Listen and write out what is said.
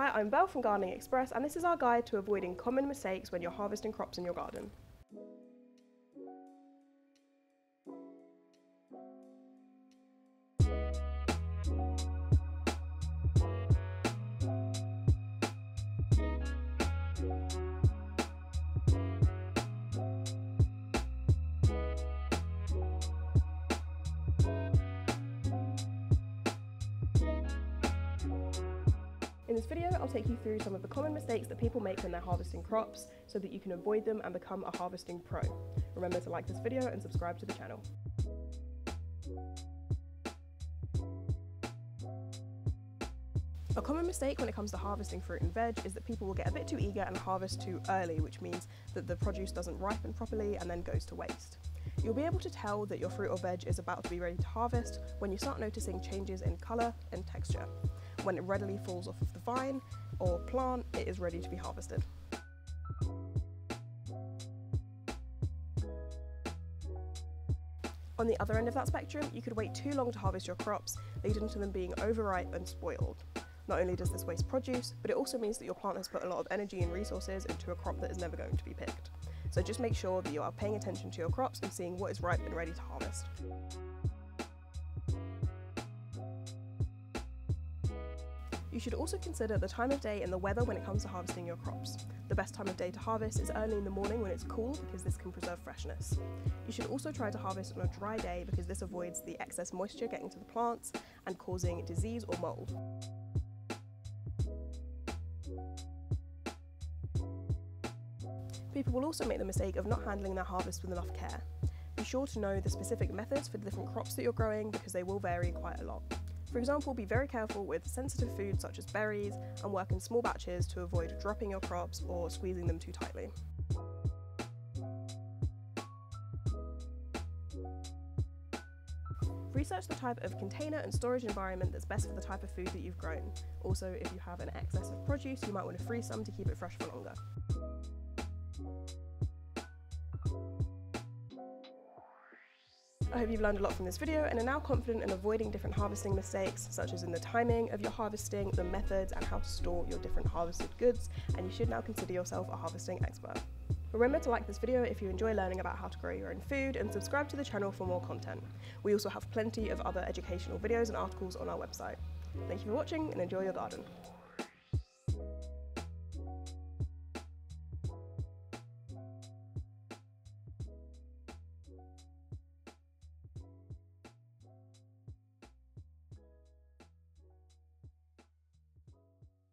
Hi, I'm Belle from Gardening Express and this is our guide to avoiding common mistakes when you're harvesting crops in your garden. This video, I'll take you through some of the common mistakes that people make when they're harvesting crops so that you can avoid them and become a harvesting pro. Remember to like this video and subscribe to the channel. A common mistake when it comes to harvesting fruit and veg is that people will get a bit too eager and harvest too early, which means that the produce doesn't ripen properly and then goes to waste. You'll be able to tell that your fruit or veg is about to be ready to harvest when you start noticing changes in colour and texture. When it readily falls off of the vine or plant, it is ready to be harvested. On the other end of that spectrum, you could wait too long to harvest your crops, leading to them being overripe and spoiled. Not only does this waste produce, but it also means that your plant has put a lot of energy and resources into a crop that is never going to be picked. So just make sure that you are paying attention to your crops and seeing what is ripe and ready to harvest. You should also consider the time of day and the weather when it comes to harvesting your crops. The best time of day to harvest is early in the morning when it's cool because this can preserve freshness. You should also try to harvest on a dry day because this avoids the excess moisture getting to the plants and causing disease or mould. People will also make the mistake of not handling their harvest with enough care. Be sure to know the specific methods for the different crops that you're growing because they will vary quite a lot. For example, be very careful with sensitive foods such as berries and work in small batches to avoid dropping your crops or squeezing them too tightly. Research the type of container and storage environment that's best for the type of food that you've grown. Also, if you have an excess of produce, you might want to freeze some to keep it fresh for longer. I hope you've learned a lot from this video and are now confident in avoiding different harvesting mistakes, such as in the timing of your harvesting, the methods, and how to store your different harvested goods, and you should now consider yourself a harvesting expert. Remember to like this video if you enjoy learning about how to grow your own food and subscribe to the channel for more content. We also have plenty of other educational videos and articles on our website. Thank you for watching and enjoy your garden.